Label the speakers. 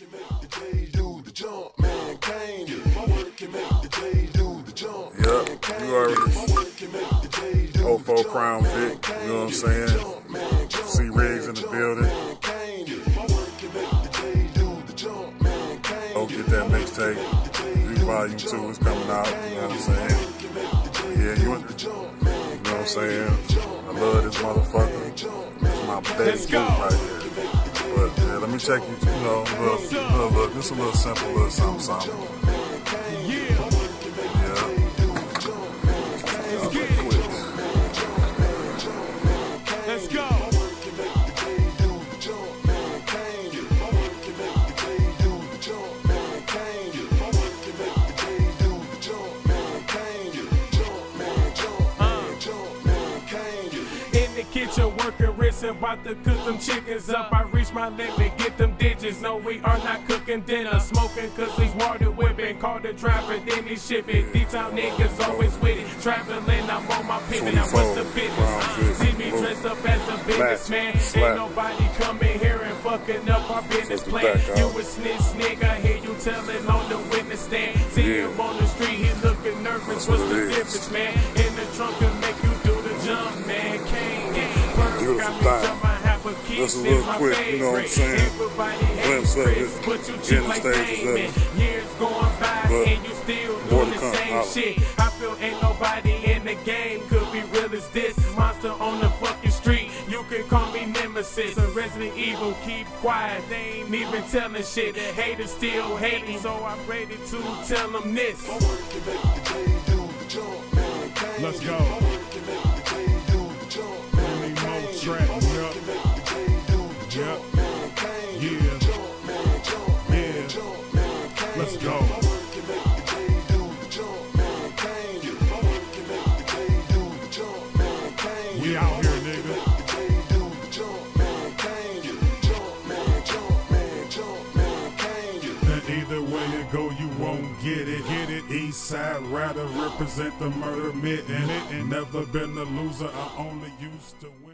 Speaker 1: can make the J do the jump, man. Can't? My work can make the J do the jump.
Speaker 2: Yep, you already-?
Speaker 1: My work can make the J do
Speaker 2: Oh,
Speaker 1: the jump,
Speaker 2: Crown. Vic, you know what I'm saying?
Speaker 1: it? Jump, man. Jump,
Speaker 2: C Riggs in the building.
Speaker 1: man. Can't it? My work can make the J do the jump, man. Can't
Speaker 2: Go get that mixtape. View Volume 2 is coming out, you know what I'm saying? Yeah, you, you know what I'm saying? I love this motherfucker. It's my baby right here. But yeah, let me check you, you know, little, little, just a little simple, little something, something.
Speaker 3: The kitchen working, wrist about to cook them chickens up. I reach my limit, get them digits. No, we are not cooking dinner. Smoking cause he's water whipping. Call the driver, then he ship it. These town niggas always with it. Traveling, I'm on my pivot. Now what's the business? See me dressed up as a businessman. Ain't nobody coming here and fucking up our business plan. You a snitch, nigga. Hear you telling on the witness stand. See him on the street, he looking nervous. What's the difference, man? In the trunk
Speaker 2: Just a little quick, you know what I'm saying? Glimpse of it. the stages of it. But come.
Speaker 3: I feel ain't nobody in the game could be real as this monster on the fucking street. You can call me Nemesis. A Resident Evil, keep quiet. They ain't even telling shit. The haters still hating, so I'm ready to tell them this.
Speaker 4: Let's go. We out here, nigga. Either way go, you won't get it. It. East side rather represent the murder ain't never been a loser. I only used to win.